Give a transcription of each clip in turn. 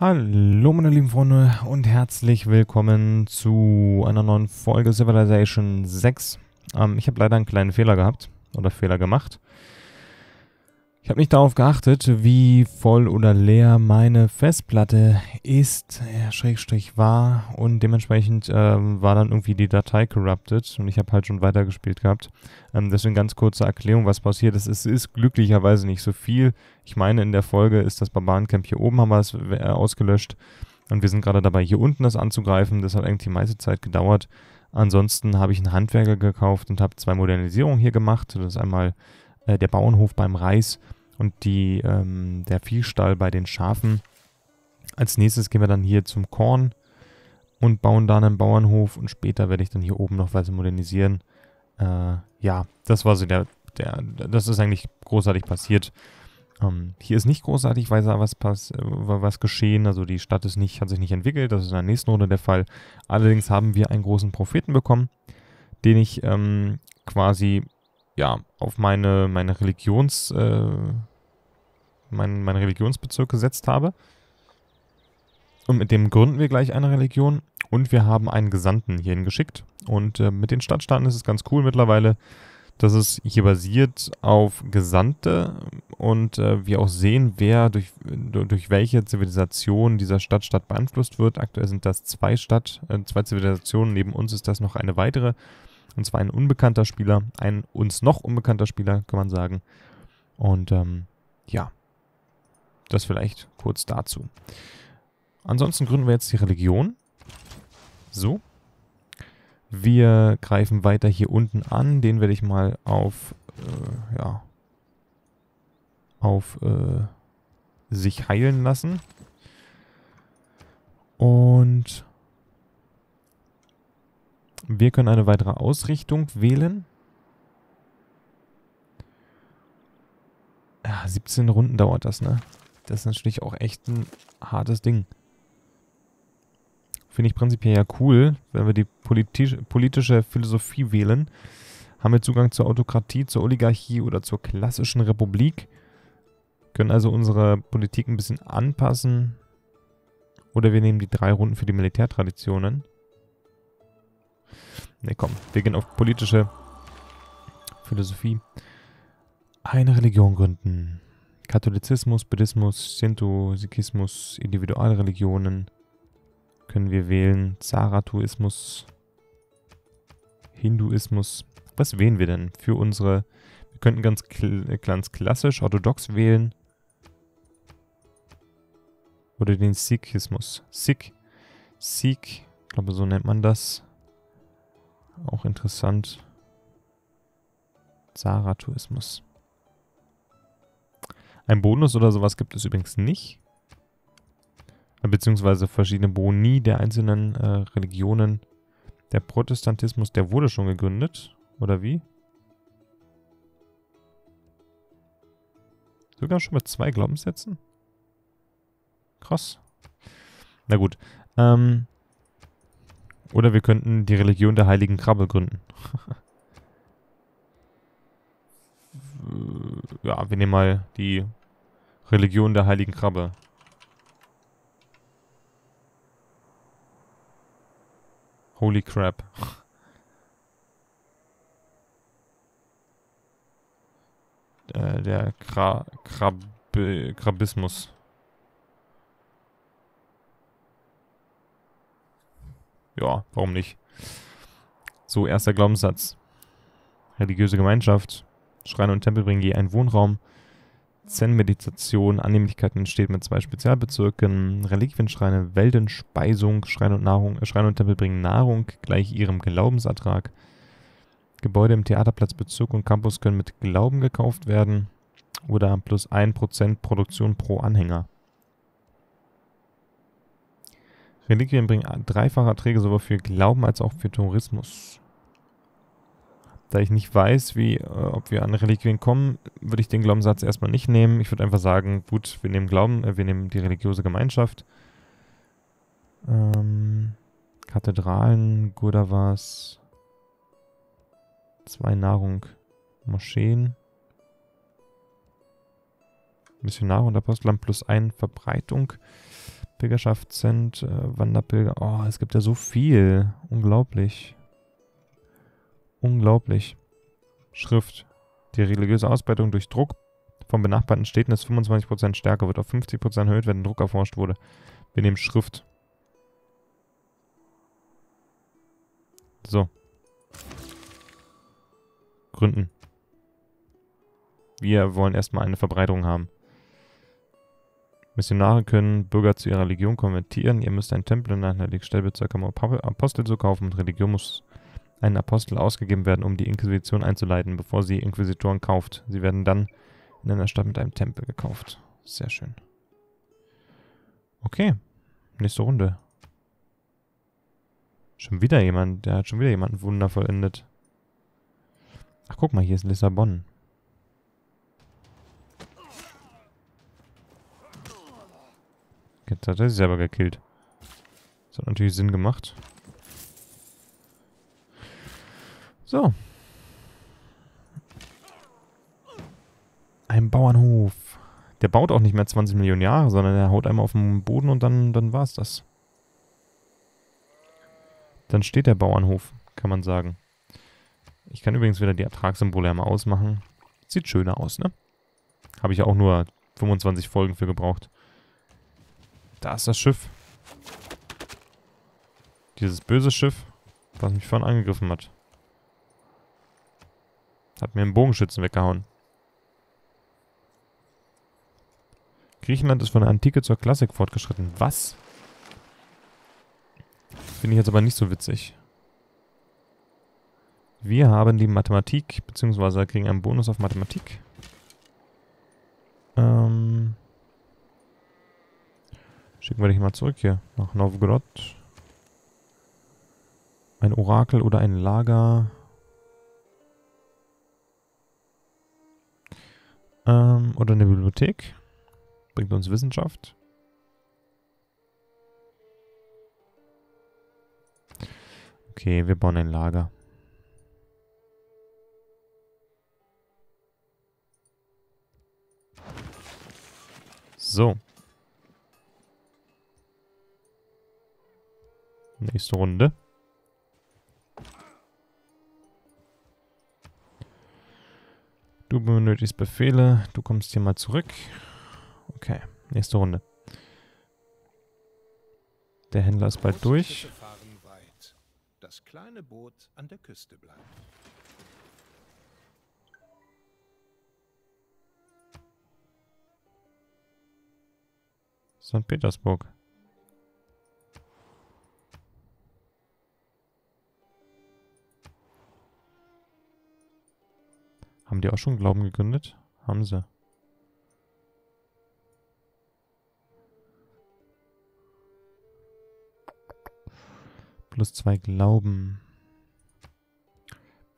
Hallo meine lieben Freunde und herzlich willkommen zu einer neuen Folge Civilization 6. Ähm, ich habe leider einen kleinen Fehler gehabt oder Fehler gemacht. Ich habe nicht darauf geachtet, wie voll oder leer meine Festplatte ist, ja, Schrägstrich war und dementsprechend ähm, war dann irgendwie die Datei corrupted und ich habe halt schon weitergespielt gehabt. Ähm, deswegen ganz kurze Erklärung, was passiert ist. Es ist glücklicherweise nicht so viel. Ich meine, in der Folge ist das Barbarencamp hier oben, haben wir es äh, ausgelöscht und wir sind gerade dabei, hier unten das anzugreifen. Das hat eigentlich die meiste Zeit gedauert. Ansonsten habe ich einen Handwerker gekauft und habe zwei Modernisierungen hier gemacht. Das ist einmal äh, der Bauernhof beim Reis und die, ähm, der Viehstall bei den Schafen. Als nächstes gehen wir dann hier zum Korn und bauen da einen Bauernhof und später werde ich dann hier oben noch weiter modernisieren. Äh, ja, das war so der, der, das ist eigentlich großartig passiert. Ähm, hier ist nicht großartig weiter was, pass, äh, was geschehen, also die Stadt ist nicht, hat sich nicht entwickelt, das ist in der nächsten Runde der Fall. Allerdings haben wir einen großen Propheten bekommen, den ich ähm, quasi ja, auf meine, meine Religions, äh, mein, meine Religionsbezirk gesetzt habe. Und mit dem gründen wir gleich eine Religion. Und wir haben einen Gesandten hierhin geschickt. Und äh, mit den Stadtstaaten ist es ganz cool mittlerweile, dass es hier basiert auf Gesandte und äh, wir auch sehen, wer durch, durch welche Zivilisation dieser Stadtstaat beeinflusst wird. Aktuell sind das zwei Stadt, äh, zwei Zivilisationen. Neben uns ist das noch eine weitere. Und zwar ein unbekannter Spieler, ein uns noch unbekannter Spieler, kann man sagen. Und ähm, ja, das vielleicht kurz dazu. Ansonsten gründen wir jetzt die Religion. So. Wir greifen weiter hier unten an. Den werde ich mal auf, äh, ja, auf äh, sich heilen lassen. Und wir können eine weitere Ausrichtung wählen. Ja, 17 Runden dauert das, ne? Das ist natürlich auch echt ein hartes Ding. Finde ich prinzipiell ja cool, wenn wir die politisch, politische Philosophie wählen. Haben wir Zugang zur Autokratie, zur Oligarchie oder zur klassischen Republik. Können also unsere Politik ein bisschen anpassen. Oder wir nehmen die drei Runden für die Militärtraditionen. Ne, komm, wir gehen auf politische Philosophie. Eine Religion gründen. Katholizismus, Buddhismus, Shinto, Sikhismus, Individualreligionen können wir wählen. Zaratuismus, Hinduismus. Was wählen wir denn für unsere... Wir könnten ganz, ganz klassisch orthodox wählen. Oder den Sikhismus. Sikh. Sikh, ich glaube so nennt man das. Auch interessant. Zaratuismus. Ein Bonus oder sowas gibt es übrigens nicht. Beziehungsweise verschiedene Boni der einzelnen äh, Religionen. Der Protestantismus, der wurde schon gegründet. Oder wie? Sogar schon mit zwei Glaubenssätzen? Krass. Na gut. Ähm, oder wir könnten die Religion der heiligen Krabbe gründen. ja, wir nehmen mal die Religion der heiligen Krabbe. Holy crap. äh, der Kra Krab Krabismus. Ja, warum nicht? So, erster Glaubenssatz. Religiöse Gemeinschaft. Schreine und Tempel bringen je einen Wohnraum. Zen-Meditation, Annehmlichkeit entsteht mit zwei Spezialbezirken, Reliquienschreine, Weldenspeisung, Schreine und Nahrung, äh, Schreine und Tempel bringen Nahrung gleich ihrem Glaubensertrag. Gebäude im Theaterplatzbezirk und Campus können mit Glauben gekauft werden oder plus 1% Produktion pro Anhänger. Reliquien bringen dreifache Erträge sowohl für Glauben als auch für Tourismus. Da ich nicht weiß, wie, äh, ob wir an Reliquien kommen, würde ich den Glaubenssatz erstmal nicht nehmen. Ich würde einfach sagen, gut, wir nehmen Glauben, äh, wir nehmen die religiöse Gemeinschaft. Ähm, Kathedralen, Gurdavas, zwei Nahrung, Moscheen, Missionare und Apostelamt plus ein Verbreitung. Pilgerschaft sind, äh, Wanderpilger. Oh, es gibt ja so viel. Unglaublich. Unglaublich. Schrift. Die religiöse Ausbreitung durch Druck von benachbarten Städten ist 25% stärker, wird auf 50% erhöht, wenn Druck erforscht wurde. Wir nehmen Schrift. So. Gründen. Wir wollen erstmal eine Verbreitung haben. Missionare können Bürger zu ihrer Religion konvertieren. Ihr müsst einen Tempel in einer Stellbezirk am Apostel zu kaufen und Religion muss einen Apostel ausgegeben werden, um die Inquisition einzuleiten, bevor sie Inquisitoren kauft. Sie werden dann in einer Stadt mit einem Tempel gekauft. Sehr schön. Okay. Nächste Runde. Schon wieder jemand. Der hat schon wieder jemanden Wunder vollendet. Ach, guck mal, hier ist Lissabon. Jetzt hat er sich selber gekillt. Das hat natürlich Sinn gemacht. So. Ein Bauernhof. Der baut auch nicht mehr 20 Millionen Jahre, sondern er haut einmal auf den Boden und dann, dann war's das. Dann steht der Bauernhof, kann man sagen. Ich kann übrigens wieder die Ertragssymbole einmal ausmachen. Sieht schöner aus, ne? Habe ich auch nur 25 Folgen für gebraucht. Da ist das Schiff. Dieses böse Schiff, was mich vorhin angegriffen hat. Hat mir einen Bogenschützen weggehauen. Griechenland ist von der Antike zur Klassik fortgeschritten. Was? Finde ich jetzt aber nicht so witzig. Wir haben die Mathematik, beziehungsweise kriegen einen Bonus auf Mathematik. Schicken wir dich mal zurück hier nach Novgorod. Ein Orakel oder ein Lager. Ähm, oder eine Bibliothek. Bringt uns Wissenschaft. Okay, wir bauen ein Lager. So. Nächste Runde. Du benötigst Befehle. Du kommst hier mal zurück. Okay, nächste Runde. Der Händler ist bald durch. Das kleine Boot an der Küste bleibt. St. Petersburg. Haben die auch schon Glauben gegründet? Haben sie. Plus zwei Glauben.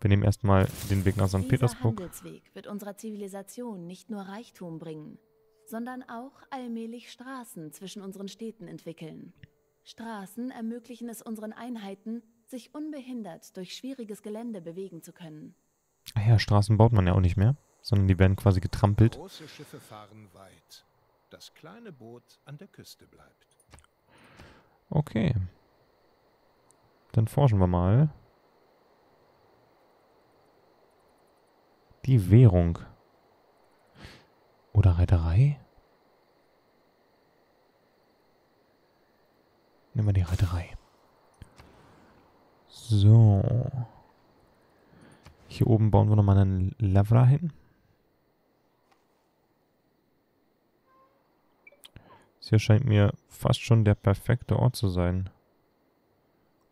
Wir nehmen erstmal den Weg nach St. Dieser Petersburg. Handelsweg wird unserer Zivilisation nicht nur Reichtum bringen, sondern auch allmählich Straßen zwischen unseren Städten entwickeln. Straßen ermöglichen es unseren Einheiten, sich unbehindert durch schwieriges Gelände bewegen zu können. Ah ja, Straßen baut man ja auch nicht mehr, sondern die werden quasi getrampelt. Große Schiffe fahren weit. Das kleine Boot an der Küste bleibt. Okay. Dann forschen wir mal. Die Währung. Oder Reiterei? Nehmen wir die Reiterei. So. Hier oben bauen wir nochmal einen Leveler hin. Das hier scheint mir fast schon der perfekte Ort zu sein.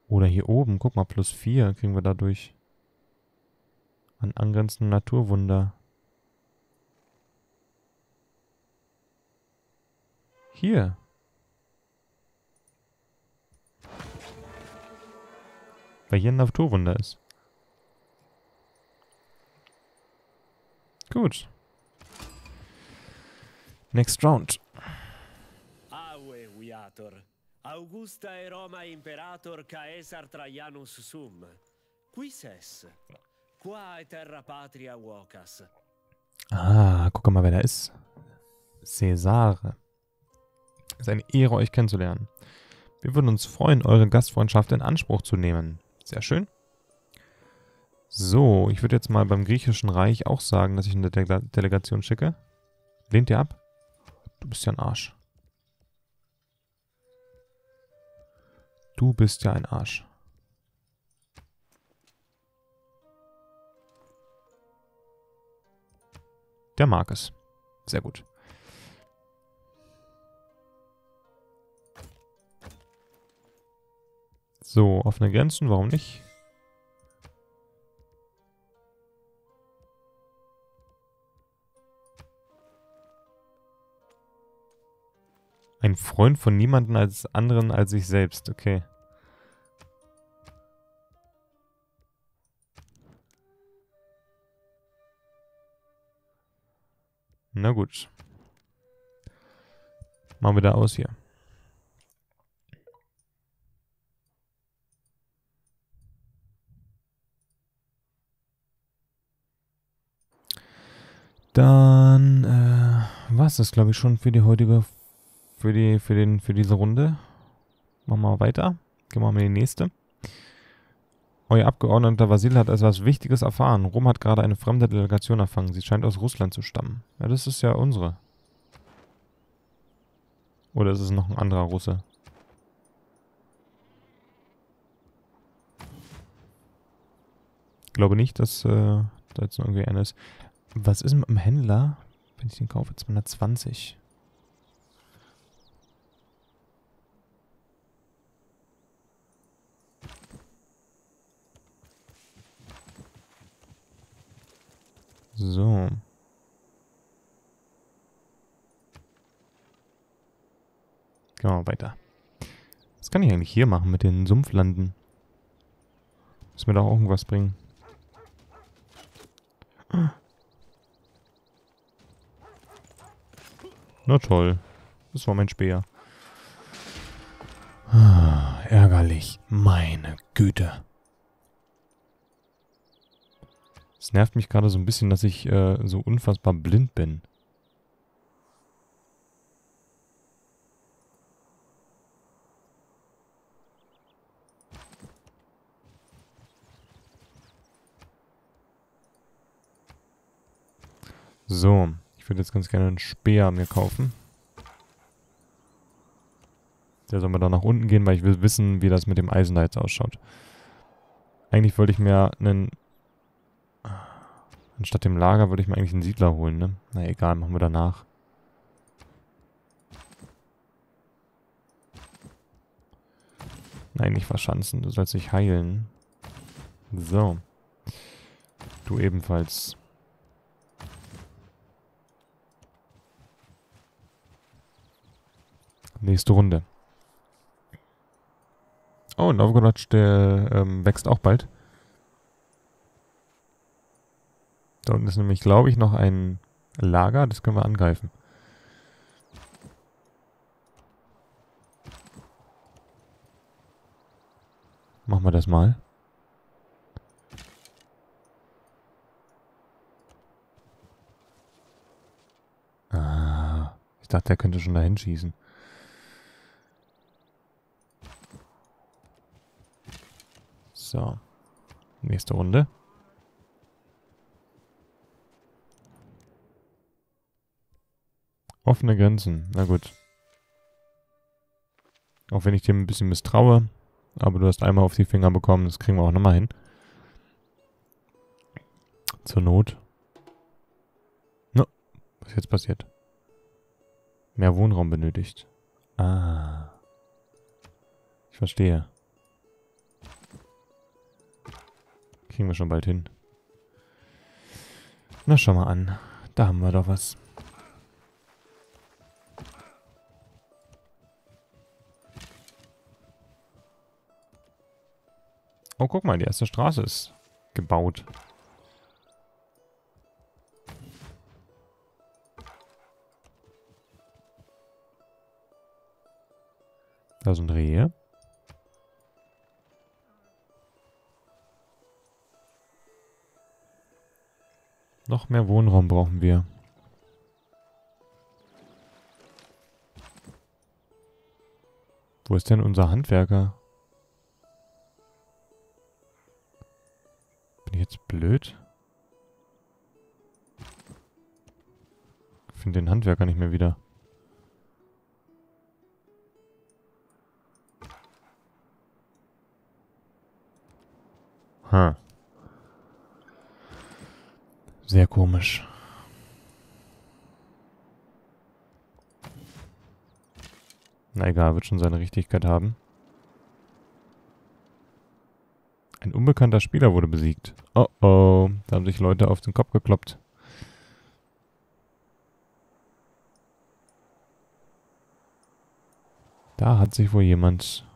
Oder hier oben, guck mal, plus 4 kriegen wir dadurch. An angrenzenden Naturwunder. Hier. Weil hier ein Naturwunder ist. Gut. Next round. Aue, viator. Augusta e Roma imperator Caesar Traianus sum. Quis es? Qua e terra patria vocas. Ah, guck mal, wer da ist. Cäsar. Es ist eine Ehre, euch kennenzulernen. Wir würden uns freuen, eure Gastfreundschaft in Anspruch zu nehmen. Sehr schön. So, ich würde jetzt mal beim Griechischen Reich auch sagen, dass ich eine De Delegation schicke. Lehnt ihr ab? Du bist ja ein Arsch. Du bist ja ein Arsch. Der mag es. Sehr gut. So, offene Grenzen, warum nicht? Ein Freund von niemandem als anderen als sich selbst, okay. Na gut. Machen wir da aus hier. Dann äh, war es das, glaube ich, schon für die heutige, für die, für den, für diese Runde. Machen wir weiter. Gehen wir mal in die nächste. Euer Abgeordneter Vasil hat etwas Wichtiges erfahren. Rom hat gerade eine fremde Delegation erfangen. Sie scheint aus Russland zu stammen. Ja, das ist ja unsere. Oder ist es noch ein anderer Russe? Ich glaube nicht, dass äh, da jetzt irgendwie einer ist. Was ist mit dem Händler, wenn ich den kaufe? 220. So. Gehen wir mal weiter. Was kann ich eigentlich hier machen mit den Sumpflanden? Muss mir doch irgendwas bringen. Na toll. Das war mein Speer. Ah, ärgerlich. Meine Güte. Es nervt mich gerade so ein bisschen, dass ich äh, so unfassbar blind bin. So. Ich würde jetzt ganz gerne einen Speer mir kaufen. Der soll mal da nach unten gehen, weil ich will wissen, wie das mit dem Eisen da jetzt ausschaut. Eigentlich wollte ich mir einen... Anstatt dem Lager würde ich mir eigentlich einen Siedler holen, ne? Na egal, machen wir danach. Nein, nicht verschanzen. Du sollst dich heilen. So. Du ebenfalls. Nächste Runde. Oh, Novgorod, der ähm, wächst auch bald. Da unten ist nämlich, glaube ich, noch ein Lager. Das können wir angreifen. Machen wir das mal. Ah, ich dachte, der könnte schon dahin schießen. So. Nächste Runde. Offene Grenzen. Na gut. Auch wenn ich dir ein bisschen misstraue. Aber du hast einmal auf die Finger bekommen. Das kriegen wir auch nochmal hin. Zur Not. No. Was ist jetzt passiert? Mehr Wohnraum benötigt. Ah. Ich verstehe. Kriegen wir schon bald hin. Na, schau mal an. Da haben wir doch was. Oh, guck mal, die erste Straße ist gebaut. Da sind Rehe. Noch mehr Wohnraum brauchen wir. Wo ist denn unser Handwerker? Bin ich jetzt blöd? Finde den Handwerker nicht mehr wieder. Hm. Sehr komisch. Na egal, wird schon seine Richtigkeit haben. Ein unbekannter Spieler wurde besiegt. Oh oh, da haben sich Leute auf den Kopf gekloppt. Da hat sich wohl jemand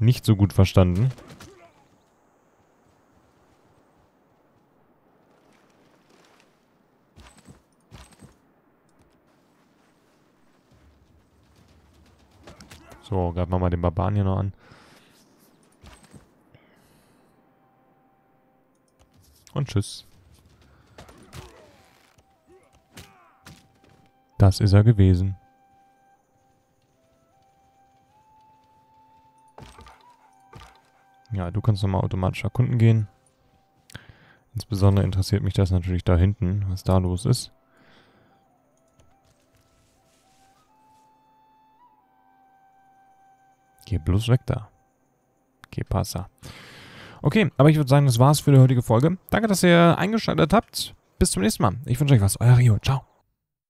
nicht so gut verstanden. So, greifen wir mal den Barbaren hier noch an. Und tschüss. Das ist er gewesen. Ja, du kannst nochmal automatisch erkunden gehen. Insbesondere interessiert mich das natürlich da hinten, was da los ist. Geh bloß weg da. Geh passa. Okay, aber ich würde sagen, das war's für die heutige Folge. Danke, dass ihr eingeschaltet habt. Bis zum nächsten Mal. Ich wünsche euch was. Euer Rio. Ciao.